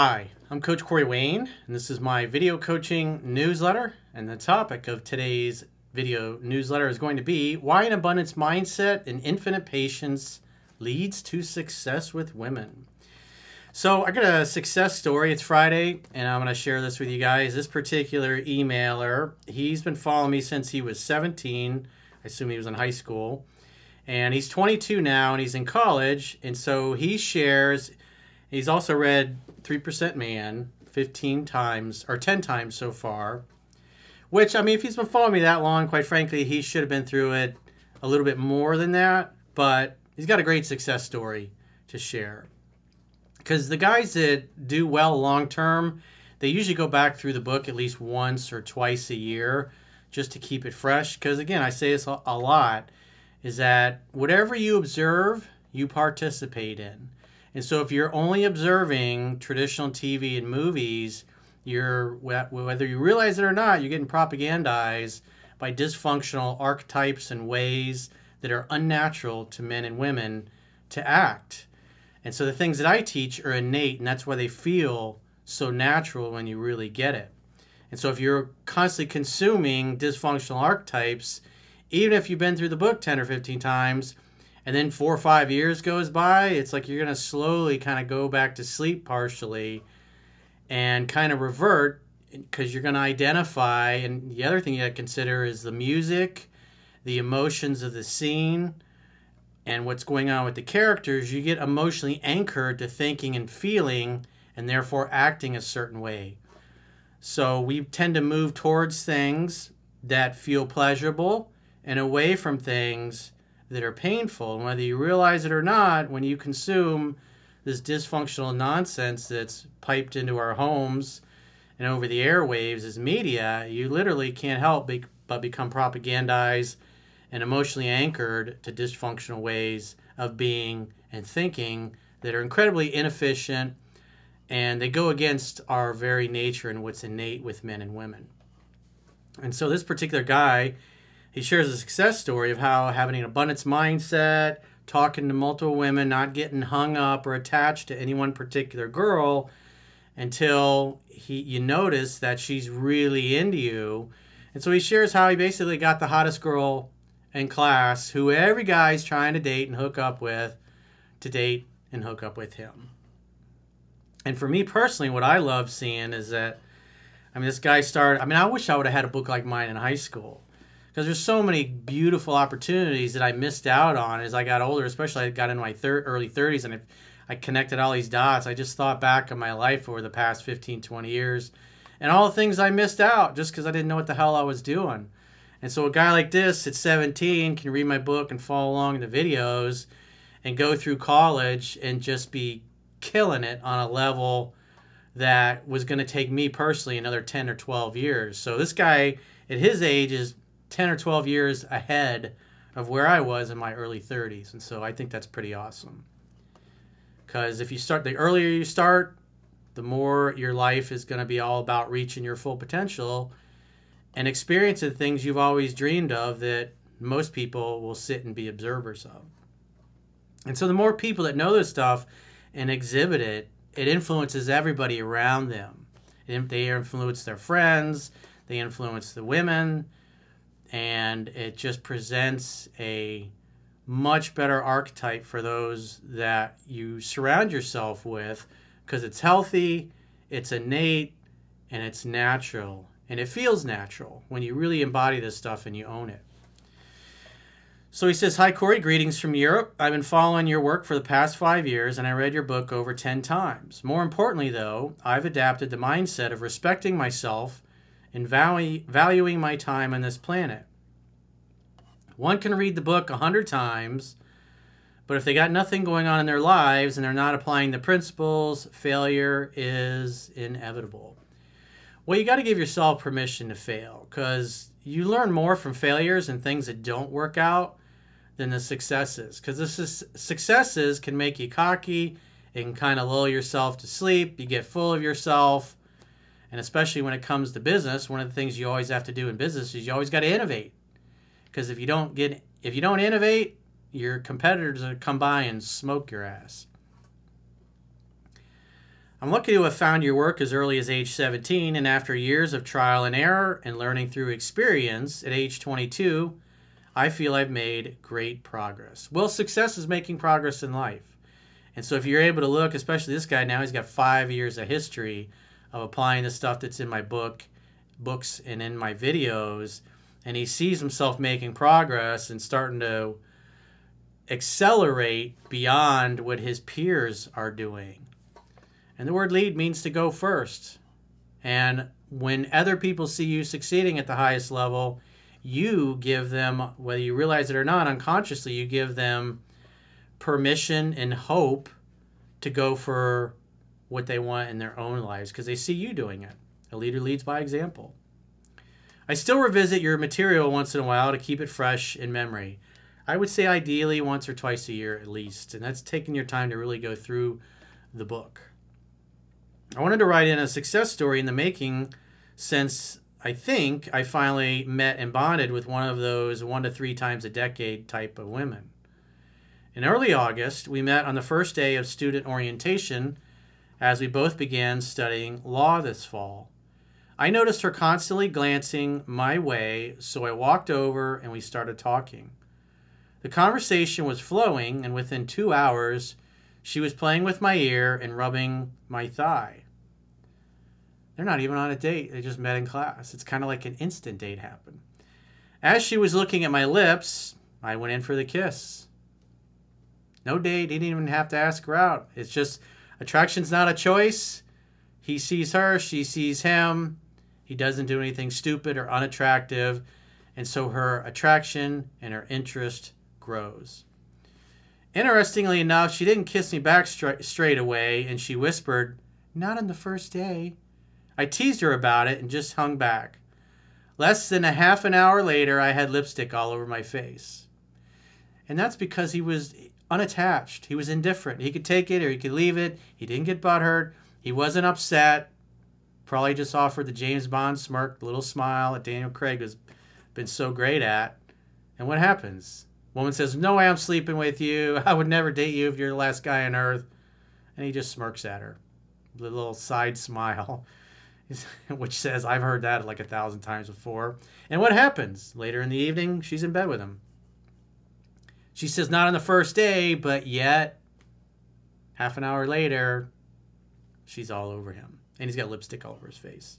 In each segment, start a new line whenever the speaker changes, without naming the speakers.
Hi, I'm Coach Corey Wayne, and this is my video coaching newsletter. And the topic of today's video newsletter is going to be why an abundance mindset and infinite patience leads to success with women. So, I got a success story. It's Friday, and I'm going to share this with you guys. This particular emailer, he's been following me since he was 17. I assume he was in high school. And he's 22 now, and he's in college. And so he shares He's also read 3% Man 15 times, or 10 times so far. Which, I mean, if he's been following me that long, quite frankly, he should have been through it a little bit more than that. But he's got a great success story to share. Because the guys that do well long term, they usually go back through the book at least once or twice a year just to keep it fresh. Because again, I say this a lot is that whatever you observe, you participate in. And so if you're only observing traditional TV and movies, you're whether you realize it or not, you're getting propagandized by dysfunctional archetypes and ways that are unnatural to men and women to act. And so the things that I teach are innate, and that's why they feel so natural when you really get it. And so if you're constantly consuming dysfunctional archetypes, even if you've been through the book 10 or 15 times, and then four or five years goes by, it's like you're going to slowly kind of go back to sleep partially and kind of revert because you're going to identify. And the other thing you got to consider is the music, the emotions of the scene, and what's going on with the characters. You get emotionally anchored to thinking and feeling and therefore acting a certain way. So we tend to move towards things that feel pleasurable and away from things that are painful. And whether you realize it or not, when you consume this dysfunctional nonsense that's piped into our homes and over the airwaves as media, you literally can't help be- but become propagandized and emotionally anchored to dysfunctional ways of being and thinking that are incredibly inefficient and they go against our very nature and what's innate with men and women. And so this particular guy he shares a success story of how having an abundance mindset, talking to multiple women, not getting hung up or attached to any one particular girl until he you notice that she's really into you. And so he shares how he basically got the hottest girl in class who every guy's trying to date and hook up with to date and hook up with him. And for me personally, what I love seeing is that I mean this guy started I mean I wish I would have had a book like mine in high school because there's so many beautiful opportunities that I missed out on as I got older, especially I got in my thir- early 30s and I connected all these dots. I just thought back on my life over the past 15, 20 years and all the things I missed out just because I didn't know what the hell I was doing. And so a guy like this at 17 can read my book and follow along in the videos and go through college and just be killing it on a level that was going to take me personally another 10 or 12 years. So this guy at his age is 10 or 12 years ahead of where I was in my early 30s. And so I think that's pretty awesome. Because if you start, the earlier you start, the more your life is going to be all about reaching your full potential and experiencing things you've always dreamed of that most people will sit and be observers of. And so the more people that know this stuff and exhibit it, it influences everybody around them. They influence their friends, they influence the women, and it just presents a much better archetype for those that you surround yourself with because it's healthy, it's innate, and it's natural. And it feels natural when you really embody this stuff and you own it. So he says, Hi, Corey, greetings from Europe. I've been following your work for the past five years and I read your book over 10 times. More importantly, though, I've adapted the mindset of respecting myself and valu- valuing my time on this planet. One can read the book a hundred times, but if they got nothing going on in their lives and they're not applying the principles, failure is inevitable. Well, you got to give yourself permission to fail because you learn more from failures and things that don't work out than the successes. Because the successes can make you cocky, can kind of lull yourself to sleep, you get full of yourself, and especially when it comes to business, one of the things you always have to do in business is you always got to innovate. Because if you don't get if you don't innovate, your competitors will come by and smoke your ass. I'm lucky to have found your work as early as age 17, and after years of trial and error and learning through experience at age 22, I feel I've made great progress. Well, success is making progress in life. And so if you're able to look, especially this guy now, he's got five years of history of applying the stuff that's in my book, books, and in my videos, and he sees himself making progress and starting to accelerate beyond what his peers are doing. And the word lead means to go first. And when other people see you succeeding at the highest level, you give them, whether you realize it or not, unconsciously, you give them permission and hope to go for what they want in their own lives because they see you doing it. A leader leads by example. I still revisit your material once in a while to keep it fresh in memory. I would say ideally once or twice a year at least, and that's taking your time to really go through the book. I wanted to write in a success story in the making since I think I finally met and bonded with one of those one to three times a decade type of women. In early August, we met on the first day of student orientation as we both began studying law this fall. I noticed her constantly glancing my way, so I walked over and we started talking. The conversation was flowing, and within two hours, she was playing with my ear and rubbing my thigh. They're not even on a date, they just met in class. It's kind of like an instant date happened. As she was looking at my lips, I went in for the kiss. No date, he didn't even have to ask her out. It's just attraction's not a choice. He sees her, she sees him. He doesn't do anything stupid or unattractive. And so her attraction and her interest grows. Interestingly enough, she didn't kiss me back stra- straight away and she whispered, Not on the first day. I teased her about it and just hung back. Less than a half an hour later, I had lipstick all over my face. And that's because he was unattached. He was indifferent. He could take it or he could leave it. He didn't get butthurt. He wasn't upset. Probably just offered the James Bond smirk, the little smile that Daniel Craig has been so great at. And what happens? Woman says, No way I'm sleeping with you. I would never date you if you're the last guy on earth. And he just smirks at her. Little side smile. which says, I've heard that like a thousand times before. And what happens? Later in the evening, she's in bed with him. She says, not on the first day, but yet, half an hour later, she's all over him. And he's got lipstick all over his face.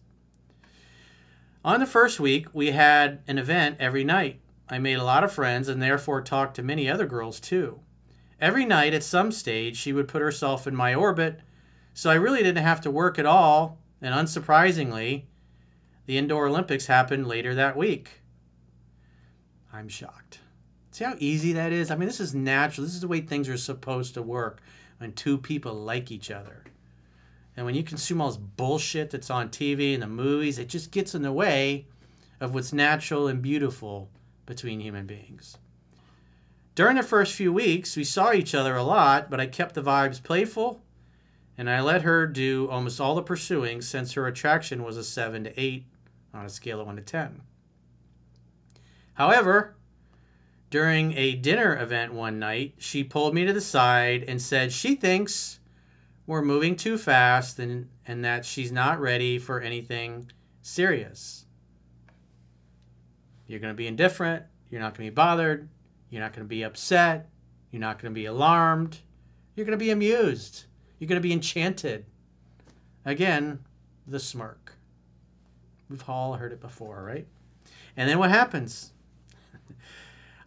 On the first week, we had an event every night. I made a lot of friends and therefore talked to many other girls too. Every night at some stage, she would put herself in my orbit, so I really didn't have to work at all and unsurprisingly, the Indoor Olympics happened later that week. I'm shocked. See how easy that is? I mean, this is natural. This is the way things are supposed to work when two people like each other. And when you consume all this bullshit that's on TV and the movies, it just gets in the way of what's natural and beautiful between human beings. During the first few weeks, we saw each other a lot, but I kept the vibes playful and I let her do almost all the pursuing since her attraction was a 7 to 8 on a scale of 1 to 10. However, during a dinner event one night, she pulled me to the side and said she thinks we're moving too fast and, and that she's not ready for anything serious. You're going to be indifferent. You're not going to be bothered. You're not going to be upset. You're not going to be alarmed. You're going to be amused. You're going to be enchanted. Again, the smirk. We've all heard it before, right? And then what happens?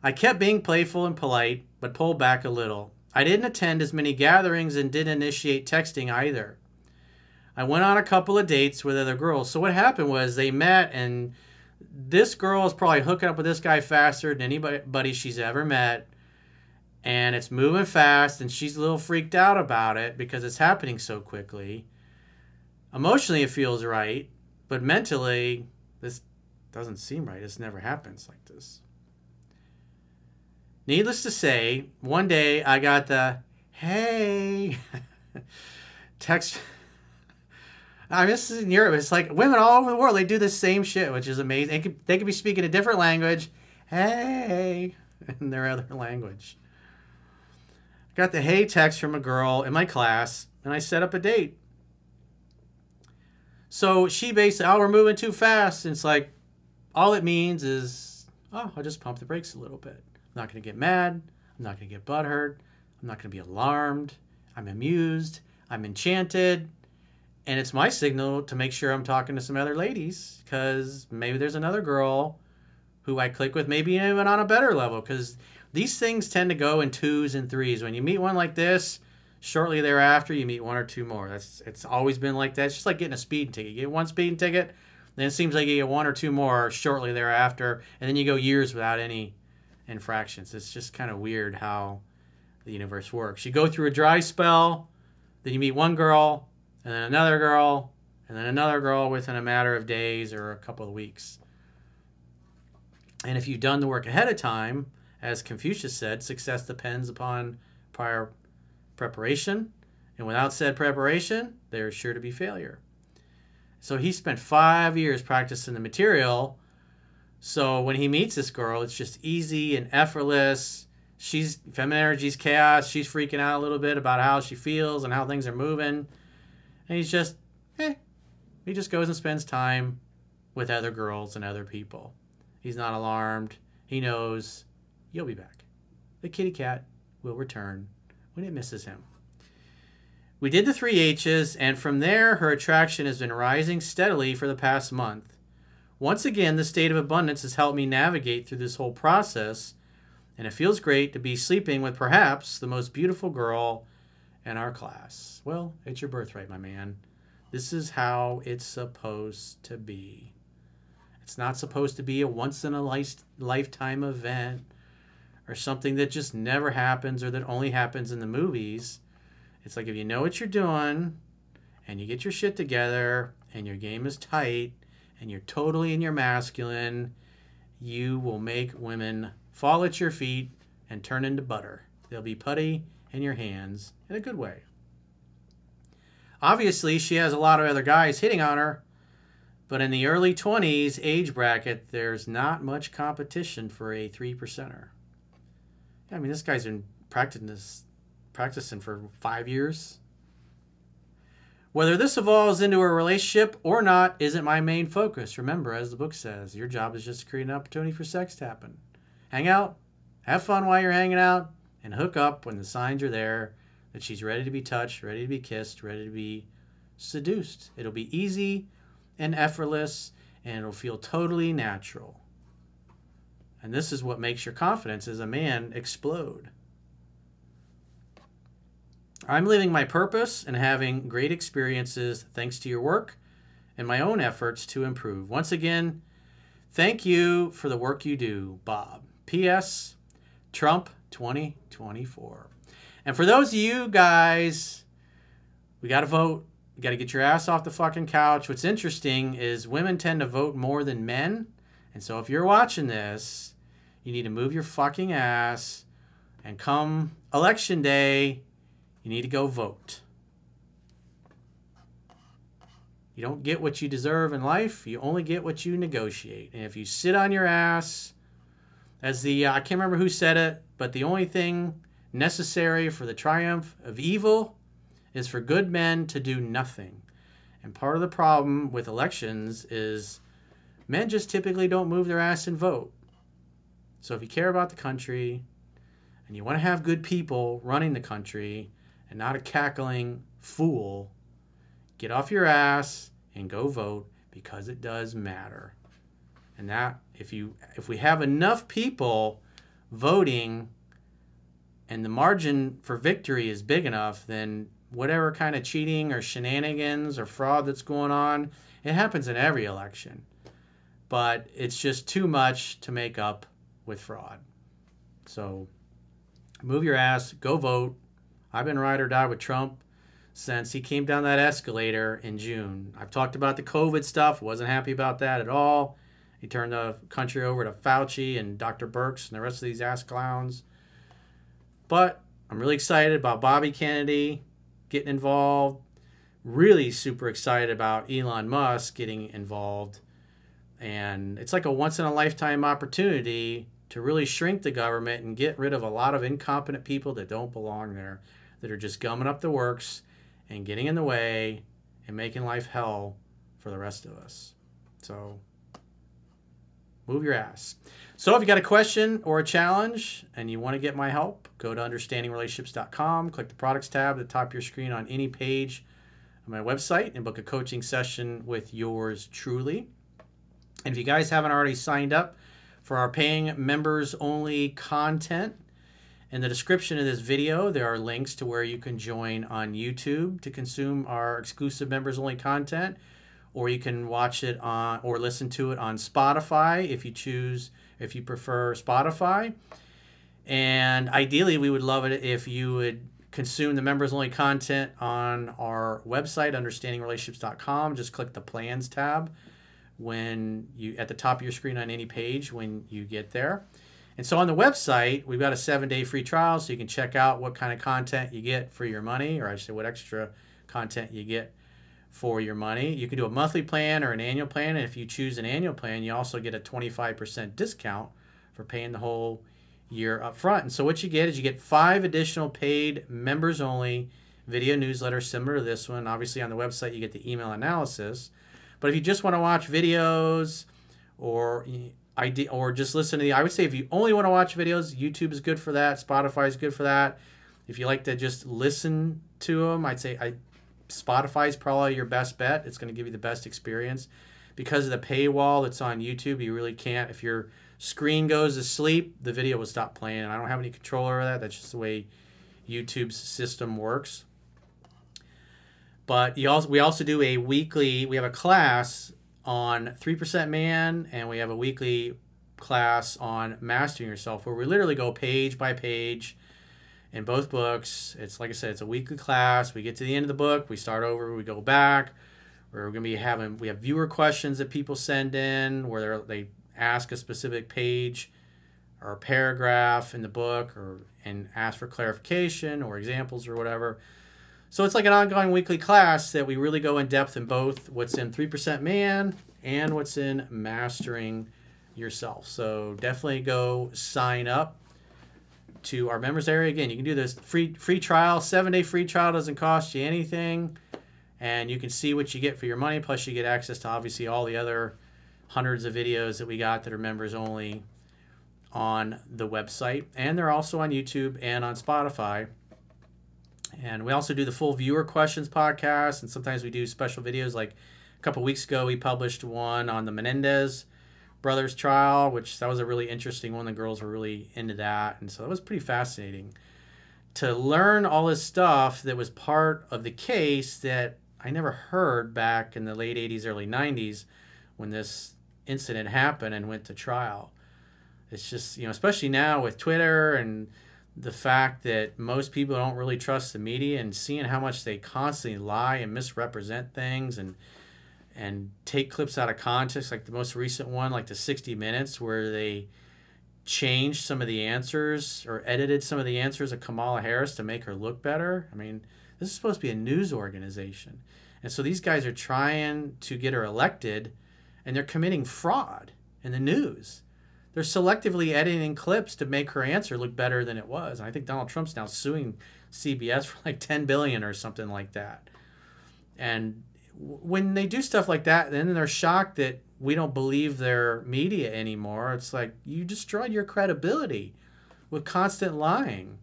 I kept being playful and polite, but pulled back a little. I didn't attend as many gatherings and didn't initiate texting either. I went on a couple of dates with other girls. So what happened was they met and this girl is probably hooking up with this guy faster than anybody she's ever met and it's moving fast and she's a little freaked out about it because it's happening so quickly emotionally it feels right but mentally this doesn't seem right this never happens like this needless to say one day i got the hey text I mean, this is in Europe. It's like women all over the world. They do the same shit, which is amazing. They could, they could be speaking a different language. Hey, in their other language. Got the hey text from a girl in my class, and I set up a date. So she basically, oh, we're moving too fast. And it's like, all it means is, oh, I'll just pump the brakes a little bit. I'm not going to get mad. I'm not going to get butthurt. I'm not going to be alarmed. I'm amused. I'm enchanted. And it's my signal to make sure I'm talking to some other ladies because maybe there's another girl who I click with, maybe even on a better level because these things tend to go in twos and threes. When you meet one like this, shortly thereafter you meet one or two more. That's it's always been like that. It's just like getting a speeding ticket. You get one speeding ticket, then it seems like you get one or two more shortly thereafter, and then you go years without any infractions. It's just kind of weird how the universe works. You go through a dry spell, then you meet one girl, and then another girl, and then another girl within a matter of days or a couple of weeks. And if you've done the work ahead of time, as Confucius said, success depends upon prior preparation, and without said preparation, there is sure to be failure. So he spent five years practicing the material. So when he meets this girl, it's just easy and effortless. She's feminine energy's chaos. She's freaking out a little bit about how she feels and how things are moving. And he's just, eh, he just goes and spends time with other girls and other people. He's not alarmed. He knows you'll be back. The kitty cat will return when it misses him. We did the three H's, and from there, her attraction has been rising steadily for the past month. Once again, the state of abundance has helped me navigate through this whole process, and it feels great to be sleeping with perhaps the most beautiful girl in our class. Well, it's your birthright, my man. This is how it's supposed to be. It's not supposed to be a once in a lifetime event or something that just never happens or that only happens in the movies. It's like if you know what you're doing and you get your shit together and your game is tight and you're totally in your masculine, you will make women fall at your feet and turn into butter. They'll be putty in your hands in a good way. Obviously, she has a lot of other guys hitting on her, but in the early 20s age bracket, there's not much competition for a three percenter. I mean, this guy's been practicing this, practicing for five years. Whether this evolves into a relationship or not isn't my main focus. Remember, as the book says, your job is just to create an opportunity for sex to happen. Hang out, have fun while you're hanging out, and hook up when the signs are there that she's ready to be touched, ready to be kissed, ready to be seduced. It'll be easy and effortless, and it'll feel totally natural. And this is what makes your confidence as a man explode. I'm living my purpose and having great experiences thanks to your work and my own efforts to improve. Once again, thank you for the work you do, Bob. P.S. Trump 2024. And for those of you guys, we got to vote. You got to get your ass off the fucking couch. What's interesting is women tend to vote more than men. And so if you're watching this you need to move your fucking ass and come election day, you need to go vote. You don't get what you deserve in life, you only get what you negotiate. And if you sit on your ass, as the, uh, I can't remember who said it, but the only thing necessary for the triumph of evil is for good men to do nothing. And part of the problem with elections is men just typically don't move their ass and vote. So if you care about the country and you want to have good people running the country and not a cackling fool, get off your ass and go vote because it does matter. And that if you if we have enough people voting and the margin for victory is big enough, then whatever kind of cheating or shenanigans or fraud that's going on, it happens in every election. But it's just too much to make up with fraud. So move your ass, go vote. I've been ride or die with Trump since he came down that escalator in June. I've talked about the COVID stuff, wasn't happy about that at all. He turned the country over to Fauci and Dr. Birx and the rest of these ass clowns. But I'm really excited about Bobby Kennedy getting involved. Really super excited about Elon Musk getting involved. And it's like a once in a lifetime opportunity to really shrink the government and get rid of a lot of incompetent people that don't belong there, that are just gumming up the works and getting in the way and making life hell for the rest of us. So move your ass. So if you got a question or a challenge and you want to get my help, go to understandingrelationships.com, click the products tab at the top of your screen on any page of my website and book a coaching session with yours truly. And if you guys haven't already signed up for our paying members only content, in the description of this video, there are links to where you can join on YouTube to consume our exclusive members only content, or you can watch it on or listen to it on Spotify if you choose, if you prefer Spotify. And ideally, we would love it if you would consume the members only content on our website, understandingrelationships.com. Just click the plans tab when you at the top of your screen on any page when you get there. And so on the website, we've got a seven day free trial so you can check out what kind of content you get for your money, or I should say, what extra content you get for your money. You can do a monthly plan or an annual plan. And if you choose an annual plan, you also get a 25% discount for paying the whole year up front. And so what you get is you get five additional paid members only video newsletters similar to this one. Obviously, on the website, you get the email analysis. But if you just want to watch videos or I or just listen to the. I would say if you only want to watch videos, YouTube is good for that. Spotify is good for that. If you like to just listen to them, I'd say I Spotify is probably your best bet. It's going to give you the best experience because of the paywall that's on YouTube. You really can't. If your screen goes to sleep, the video will stop playing. And I don't have any control over that. That's just the way YouTube's system works. But you also we also do a weekly. We have a class on 3% Man, and we have a weekly class on mastering yourself where we literally go page by page in both books. It's like I said, it's a weekly class. We get to the end of the book, we start over, we go back. We're going to be having, we have viewer questions that people send in where they ask a specific page or paragraph in the book or and ask for clarification or examples or whatever. So it's like an ongoing weekly class that we really go in depth in both what's in 3% Man and what's in Mastering Yourself. So definitely go sign up to our members area. Again, you can do this free free trial, seven day free trial doesn't cost you anything, and you can see what you get for your money. Plus, you get access to obviously all the other hundreds of videos that we got that are members only on the website, and they're also on YouTube and on Spotify. And we also do the full viewer questions podcast, and sometimes we do special videos. Like a couple weeks ago, we published one on the Menendez brothers trial, which that was a really interesting one. The girls were really into that, and so it was pretty fascinating to learn all this stuff that was part of the case that I never heard back in the late 80s, early 90s when this incident happened and went to trial. It's just, you know, especially now with Twitter and the fact that most people don't really trust the media and seeing how much they constantly lie and misrepresent things and and take clips out of context like the most recent one like the 60 minutes where they changed some of the answers or edited some of the answers of Kamala Harris to make her look better. I mean, this is supposed to be a news organization. And so these guys are trying to get her elected and they're committing fraud in the news they're selectively editing clips to make her answer look better than it was. And I think Donald Trump's now suing CBS for like 10 billion or something like that. And when they do stuff like that, then they're shocked that we don't believe their media anymore. It's like you destroyed your credibility with constant lying.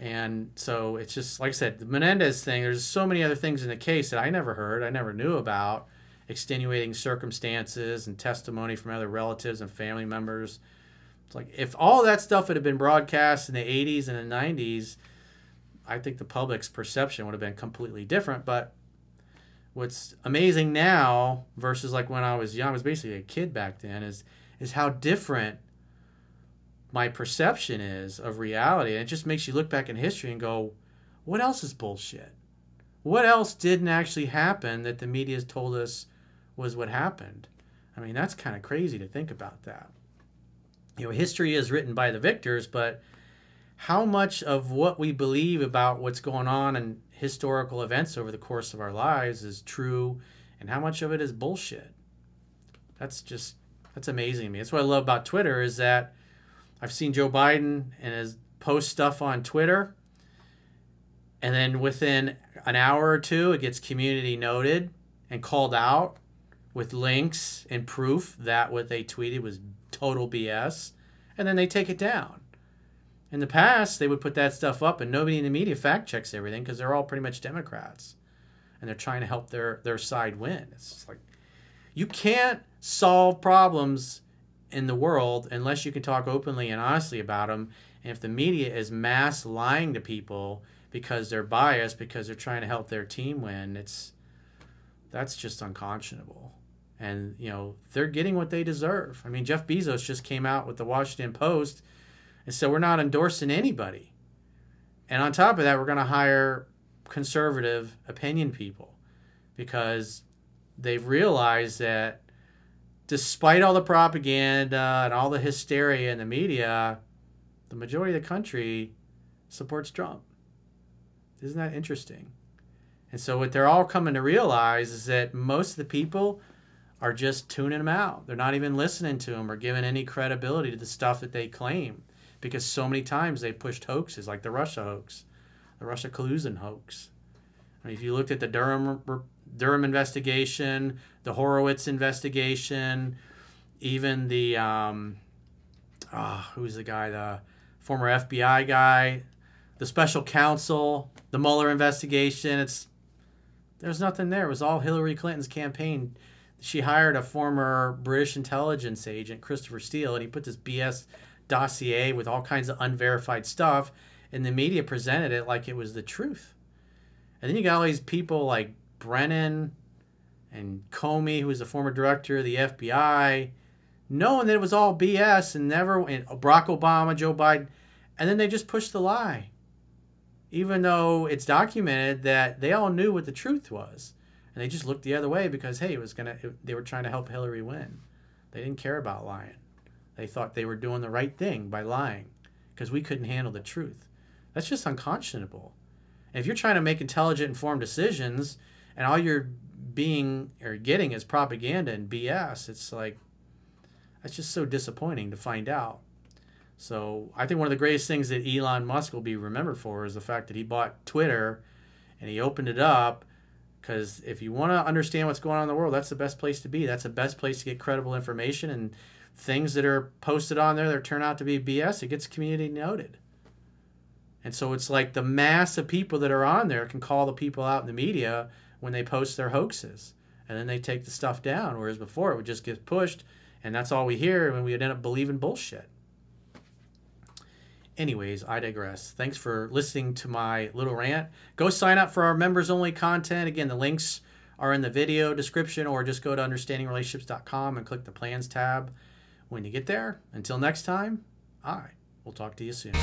And so it's just like I said, the Menendez thing, there's so many other things in the case that I never heard, I never knew about extenuating circumstances and testimony from other relatives and family members. It's like if all that stuff had been broadcast in the 80s and the 90s, I think the public's perception would have been completely different. But what's amazing now versus like when I was young, I was basically a kid back then, is is how different my perception is of reality. And it just makes you look back in history and go, what else is bullshit? What else didn't actually happen that the media has told us was what happened. I mean, that's kind of crazy to think about that. You know, history is written by the victors, but how much of what we believe about what's going on in historical events over the course of our lives is true and how much of it is bullshit? That's just that's amazing to me. That's what I love about Twitter is that I've seen Joe Biden and his post stuff on Twitter and then within an hour or two it gets community noted and called out with links and proof that what they tweeted was total BS, and then they take it down. In the past, they would put that stuff up, and nobody in the media fact checks everything because they're all pretty much Democrats, and they're trying to help their their side win. It's like you can't solve problems in the world unless you can talk openly and honestly about them. And if the media is mass lying to people because they're biased because they're trying to help their team win, it's that's just unconscionable. And you know they're getting what they deserve. I mean, Jeff Bezos just came out with the Washington Post and said we're not endorsing anybody. And on top of that, we're going to hire conservative opinion people because they've realized that despite all the propaganda and all the hysteria in the media, the majority of the country supports Trump. Isn't that interesting? And so what they're all coming to realize is that most of the people are just tuning them out. They're not even listening to them or giving any credibility to the stuff that they claim because so many times they pushed hoaxes like the Russia hoax, the Russia collusion hoax. I mean, if you looked at the Durham Durham investigation, the Horowitz investigation, even the um, oh, who's the guy, the former FBI guy, the special counsel, the Mueller investigation. It's there's nothing there. It was all Hillary Clinton's campaign. She hired a former British intelligence agent, Christopher Steele, and he put this BS dossier with all kinds of unverified stuff, and the media presented it like it was the truth. And then you got all these people like Brennan and Comey, who was the former director of the FBI, knowing that it was all BS and never, and Barack Obama, Joe Biden, and then they just pushed the lie. Even though it's documented that they all knew what the truth was. And they just looked the other way because, hey, it was going to, they were trying to help Hillary win. They didn't care about lying. They thought they were doing the right thing by lying because we couldn't handle the truth. That's just unconscionable. And if you're trying to make intelligent, informed decisions and all you're being or getting is propaganda and BS, it's like, that's just so disappointing to find out. So I think one of the greatest things that Elon Musk will be remembered for is the fact that he bought Twitter and he opened it up because if you want to understand what's going on in the world, that's the best place to be. That's the best place to get credible information and things that are posted on there that turn out to be BS. It gets community noted. And so it's like the mass of people that are on there can call the people out in the media when they post their hoaxes. And then they take the stuff down. Whereas before it would just get pushed and that's all we hear and we would end up believing bullshit. Anyways, I digress. Thanks for listening to my little rant. Go sign up for our members only content. Again, the links are in the video description or just go to understandingrelationships.com and click the plans tab when you get there. Until next time, I will talk to you soon.